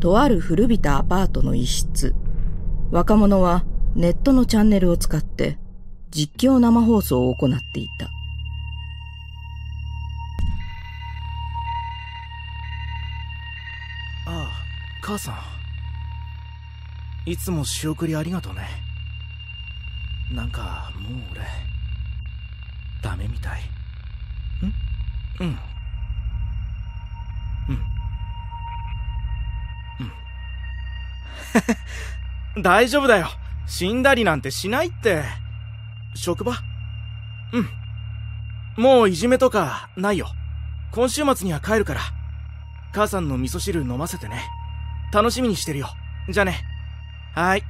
とある古びたアパートの一室。若者はネットのチャンネルを使って実況生放送を行っていた。ああ、母さん。いつも仕送りありがとうね。なんか、もう俺、ダメみたい。ん？うん。大丈夫だよ。死んだりなんてしないって。職場？うん。もういじめとかないよ。今週末には帰るから。母さんの味噌汁飲ませてね。楽しみにしてるよ。じゃあね。はい。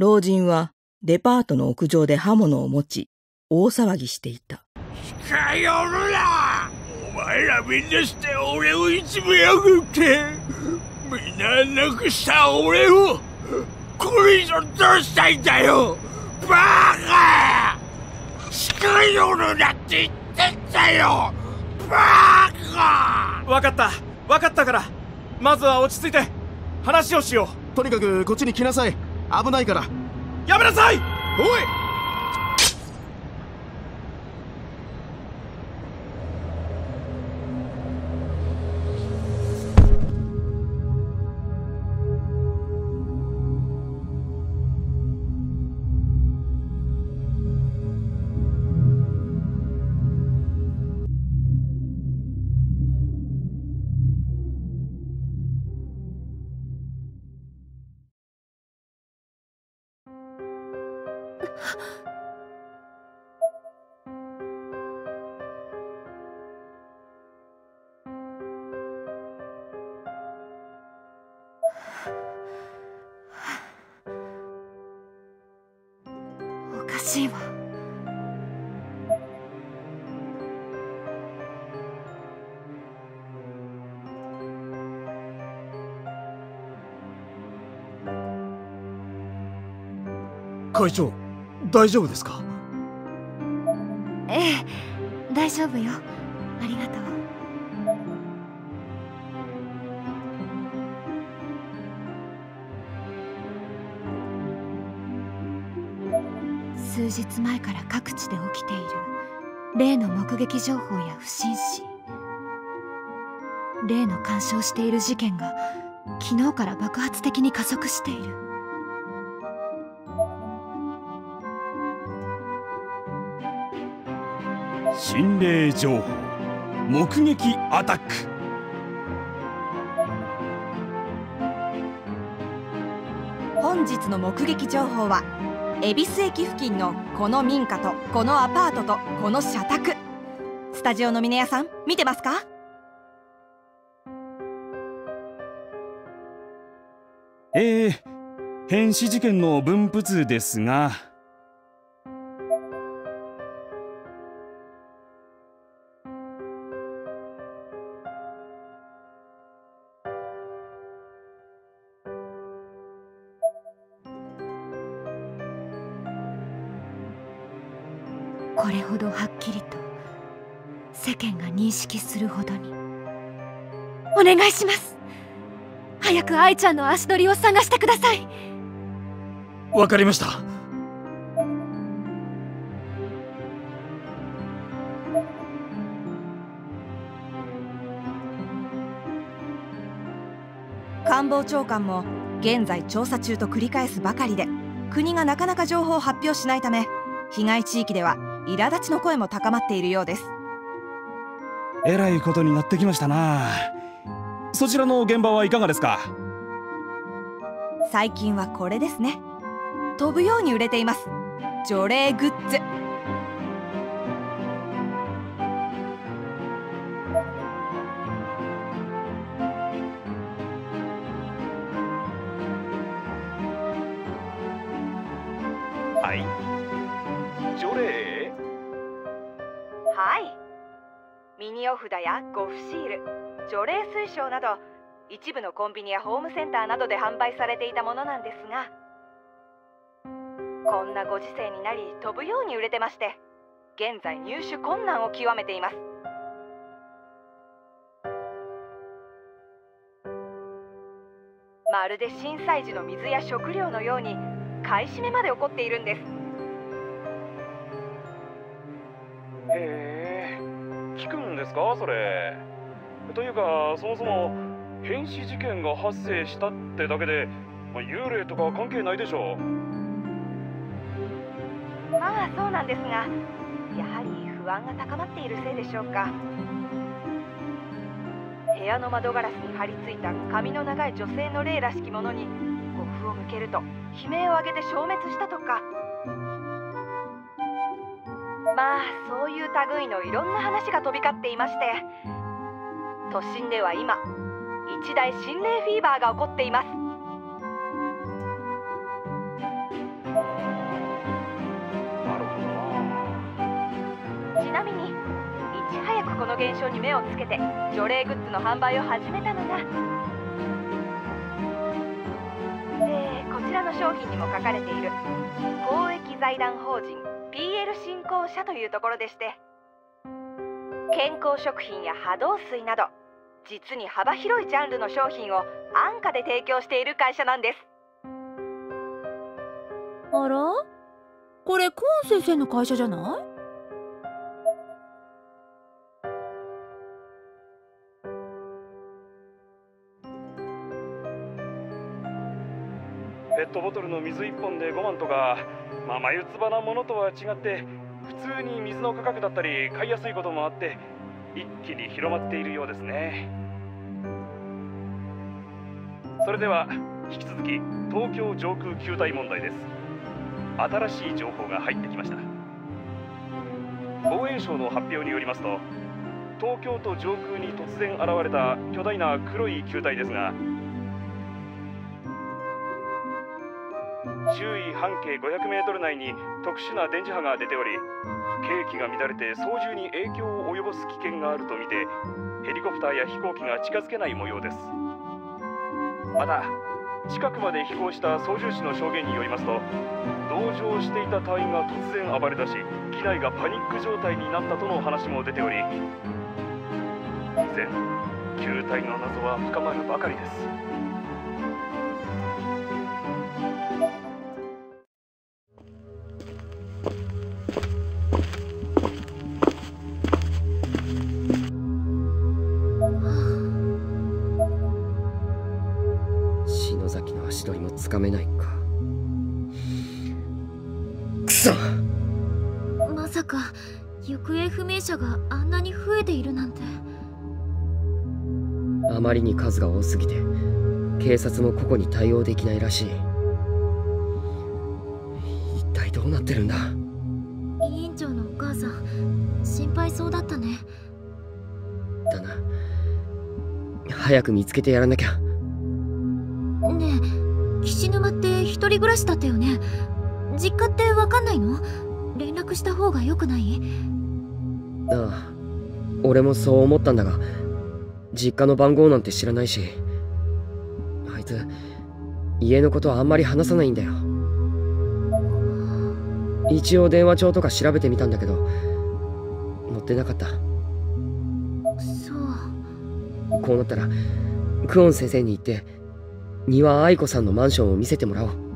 老人はデパートの屋上で刃物を持ち、大騒ぎしていた。近寄るな！お前らみんなして俺をいじめやがって、みんななくした俺を、これ以上どうしたいんだよ！バカ！近寄るなって言ってんだよ！バカ！わかった、わかったから、まずは落ち着いて、話をしよう。とにかくこっちに来なさい。危ないから。やめなさい！おいしいわ会長大丈夫ですか？ええ大丈夫よ。ありがとう日前から各地で起きている例の目撃情報や不審死。例の干渉している事件が昨日から爆発的に加速している。心霊情報目撃アタック。本日の目撃情報は恵比寿駅付近のこの民家とこのアパートとこの社宅。スタジオの峰屋さん見てますか？えー、変死事件の分布図ですがこれほどはっきりと世間が認識するほどに。お願いします。早く愛ちゃんの足取りを探してください。わかりました。官房長官も現在調査中と繰り返すばかりで国がなかなか情報を発表しないため被害地域では苛立ちの声も高まっているようです。えらいことになってきましたな。そちらの現場はいかがですか？最近はこれですね。飛ぶように売れています。除霊グッズ札やゴフシール除霊水晶など一部のコンビニやホームセンターなどで販売されていたものなんですがこんなご時世になり飛ぶように売れてまして現在入手困難を極めています。まるで震災時の水や食料のように買い占めまで起こっているんです。ですかそれ。というかそもそも変死事件が発生したってだけで、まあ幽霊とか関係ないでしょまあそうなんですがやはり不安が高まっているせいでしょうか。部屋の窓ガラスに貼り付いた髪の長い女性の霊らしきものに呉服を向けると悲鳴を上げて消滅したとか。まあそういう類のいろんな話が飛び交っていまして。都心では今一大心霊フィーバーが起こっています。ちなみにいち早くこの現象に目をつけて除霊グッズの販売を始めたのがえーこちらの商品にも書かれている公益財団法人 BL 振興社というところでして健康食品や波動水など実に幅広いジャンルの商品を安価で提供している会社なんです。あら？これコーン先生の会社じゃない？ペットボトルの水1本で5万とか、まあ、眉唾なものとは違って普通に水の価格だったり買いやすいこともあって一気に広まっているようですね。それでは引き続き東京上空球体問題です。新しい情報が入ってきました。防衛省の発表によりますと東京都上空に突然現れた巨大な黒い球体ですが周囲半径500メートル内に特殊な電磁波が出ており景気が乱れて操縦に影響を及ぼす危険があるとみてヘリコプターや飛行機が近づけない模様です。また近くまで飛行した操縦士の証言によりますと同乗していた隊員が突然暴れ出し機内がパニック状態になったとの話も出ており依然球体の謎は深まるばかりです。があんなに増えているなんて。あまりに数が多すぎて警察も個々に対応できないらしい。一体どうなってるんだ？委員長のお母さん心配そうだったね。だな。早く見つけてやらなきゃ。ねえ岸沼って一人暮らしだったよね。実家ってわかんないの？連絡した方が良くない？ああ。俺もそう思ったんだが実家の番号なんて知らないしあいつ家のことはあんまり話さないんだよ。一応電話帳とか調べてみたんだけど載ってなかった。そうこうなったらクオン先生に言って庭愛子さんのマンションを見せてもらおう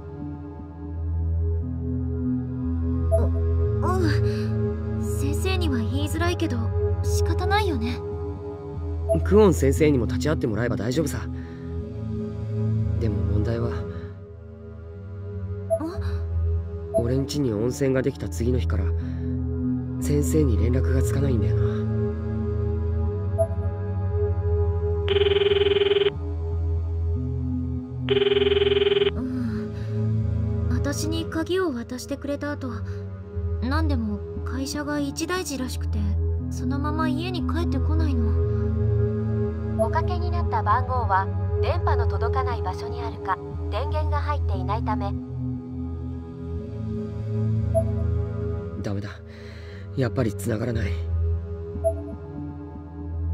ね。クオン先生にも立ち会ってもらえば大丈夫さ。でも問題は俺ん家に温泉ができた次の日から先生に連絡がつかないんだよな。うん。鍵を渡してくれた後何でも会社が一大事らしくてそのまま家に帰ってこないの？おかけになった番号は電波の届かない場所にあるか電源が入っていないため。ダメだ。やっぱり繋がらない。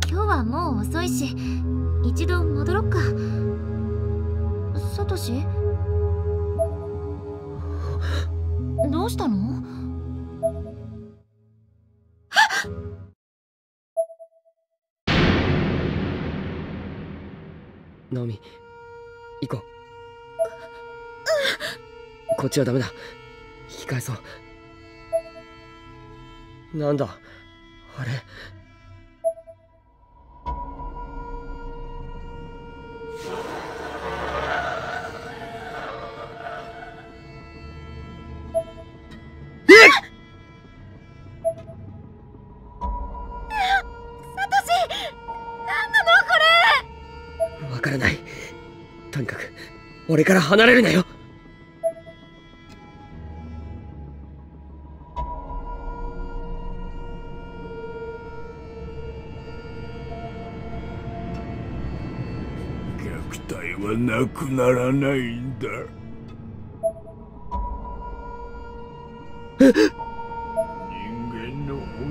今日はもう遅いし一度戻ろっか。サトシ？どうしたの？ナオミ行こう。こっちはダメだ。引き返そう。なんだ？あれ？俺から離れるなよ。虐待はなくならないんだ。人間の本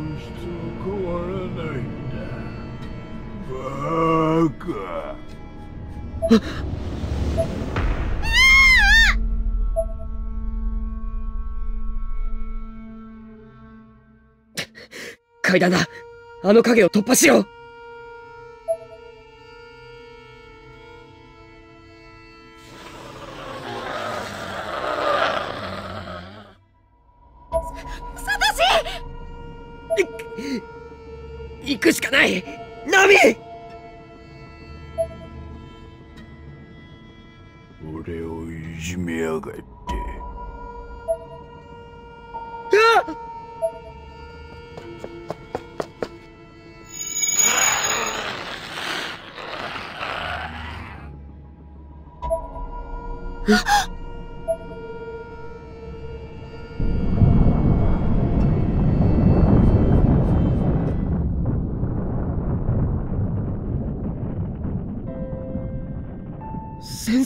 階段だ。あの影を突破しよう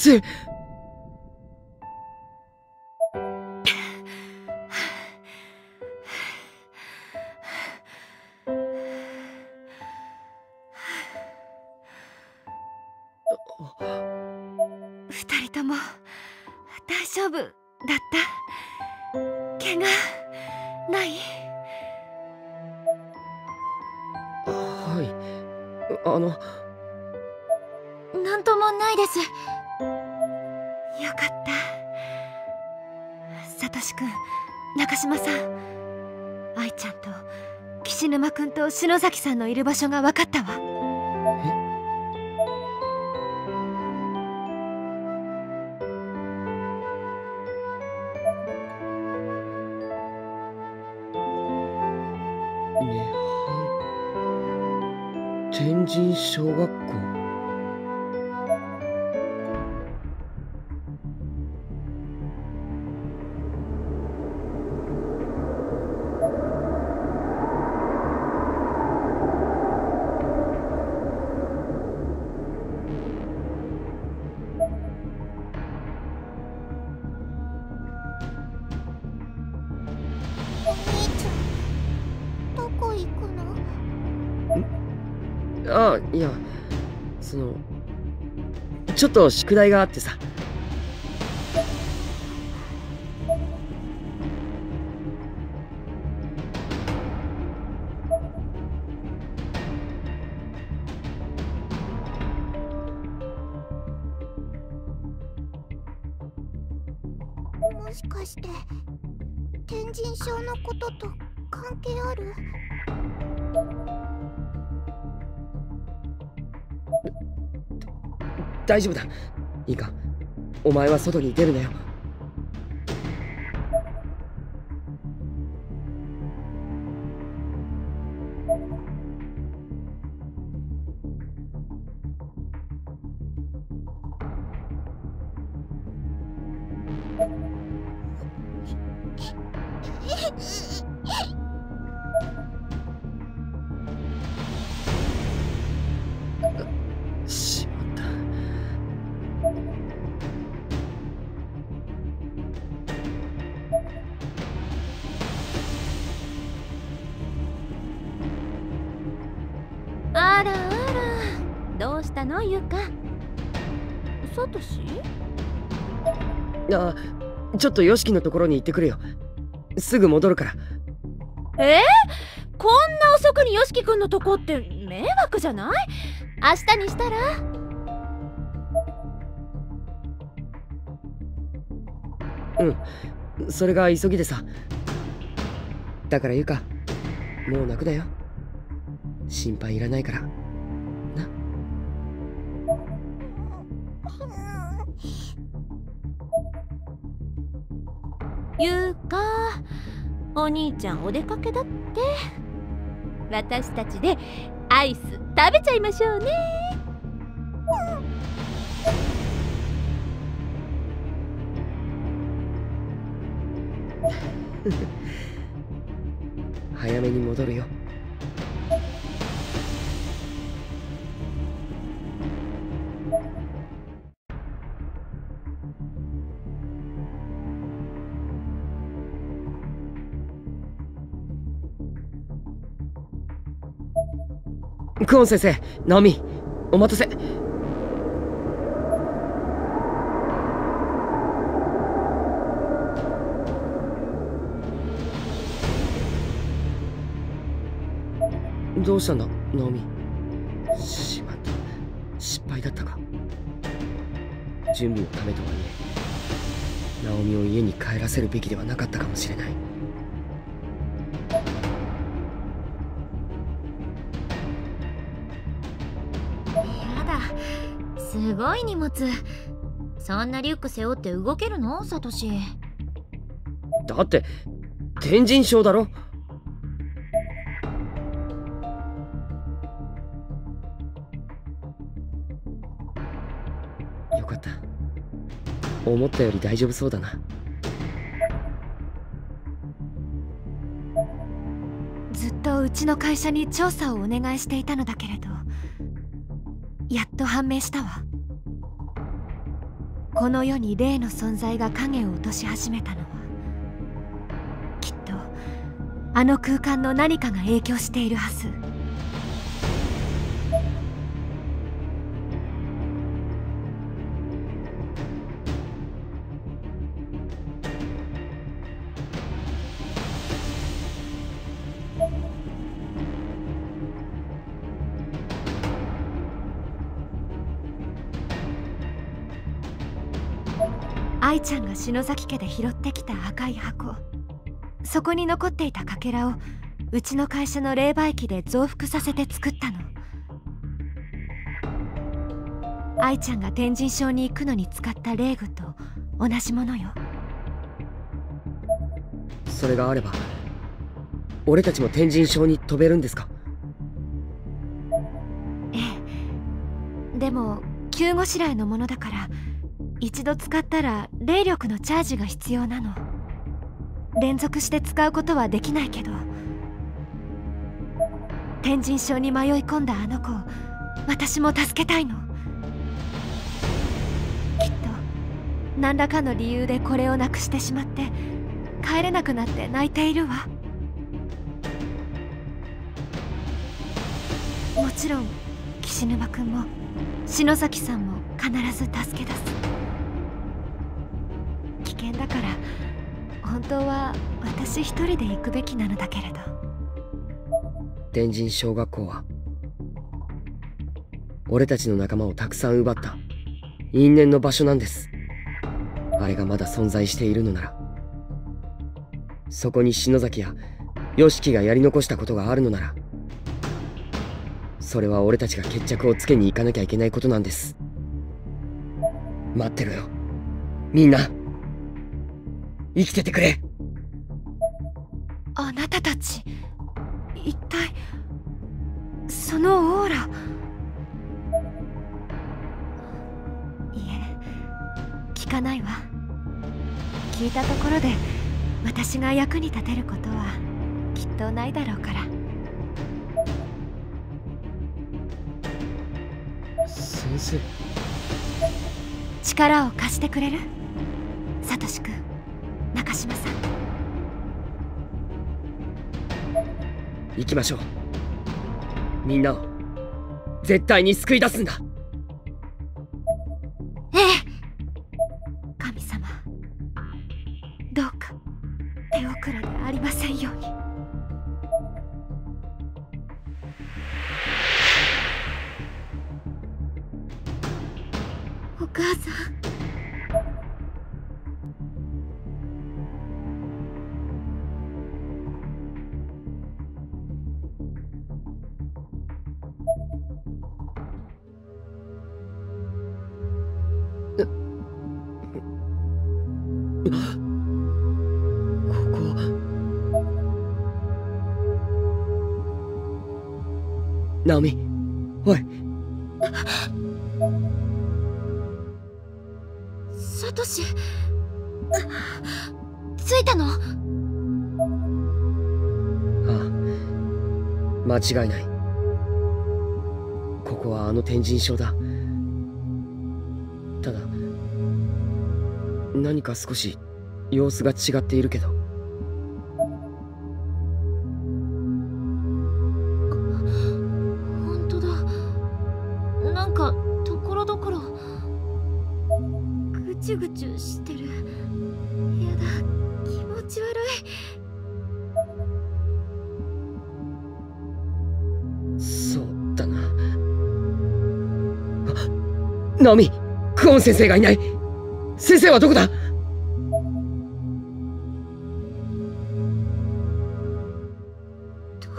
先生二人とも大丈夫だった？怪我ない？はい。あの。なんともないです。よかった。サトシ君中島さん。愛ちゃんと岸沼君と篠崎さんのいる場所が分かったわ。涅槃天神小学校？いやそのちょっと宿題があってさ。もしかして天神症のことと関係ある？大丈夫だ。いいか。お前は外に出るなよ。どうしたのゆか。サトシ？あちょっとヨシキのところに行ってくるよ。すぐ戻るから。え？ー、こんな遅くによしきくんのとこって迷惑じゃない？明日にしたら？うん。それが急ぎでさ。だからゆかもう泣くなよ。心配いらないからゆうかお兄ちゃんお出かけだって。私たちでアイス食べちゃいましょうね。早めに戻るよ。クオン先生ナオミお待たせ。どうしたんだナオミ？しまった失敗だったか？準備のためとはいえナオミを家に帰らせるべきではなかったかもしれない。ごい荷物。そんなリュック背負って動けるの？サトシ。だって天神賞だろ？よかった。思ったより大丈夫そうだな。ずっとうちの会社に調査をお願いしていたのだけれどやっと判明したわこの世に霊の存在が影を落とし始めたのはきっとあの空間の何かが影響しているはず。愛ちゃんが篠崎家で拾ってきた赤い箱。そこに残っていたかけらをうちの会社の霊媒機で増幅させて作ったの。愛ちゃんが天神症に行くのに使った霊具と同じものよ。それがあれば俺たちも天神賞に飛べるんですか？ええ。でも急ごしらえのものだ一度使ったら霊力のチャージが必要なの。連続して使うことはできないけど。天神症に迷い込んだあの子を私も助けたいの。きっと何らかの理由でこれをなくしてしまって帰れなくなって泣いているわ。もちろん岸沼君も篠崎さんも必ず助け出す。だから本当は私一人で行くべきなのだけれど。天神小学校は俺たちの仲間をたくさん奪った因縁の場所なんです。あれがまだ存在しているのなら。そこに篠崎や良樹がやり残したことがあるのなら。それは俺たちが決着をつけに行かなきゃいけないことなんです。待ってろよ。みんな。生きててくれ。あなたたち一体そのオーラ。いえ聞かないわ。聞いたところで私が役に立てることはきっとないだろうから。先生。力を貸してくれる？サトシ君中島さん。行きましょう。みんなを絶対に救い出すんだ。ナオミ。おい。サトシ。着いたの？ああ。間違いない。ここはあの天神症だ。ただ何か少し様子が違っているけどナオミクオン先生がいない。先生はどこだ？ど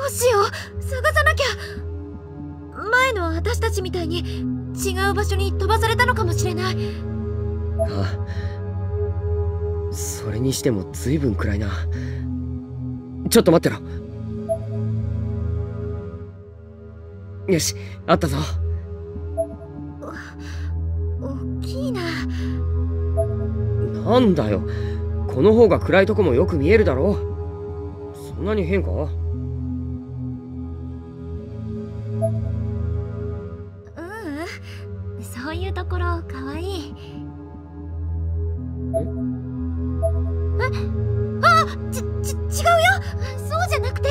うしよう。探さなきゃ。前の私たちみたいに違う場所に飛ばされたのかもしれない。ああ。それにしても随分暗いな。ちょっと待ってろ。よしあったぞなんだよ。この方が暗いとこもよく見えるだろそんなに変かううんそういうところかわい。いえ？あちち違うよ。そうじゃなくて。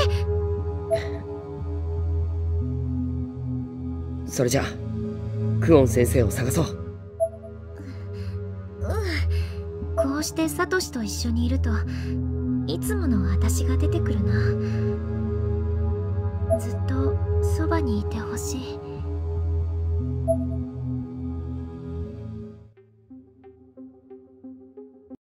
それじゃあクオン先生を探そうしてサトシと一緒にいるといつもの私が出てくるな。ずっとそばにいてほしい。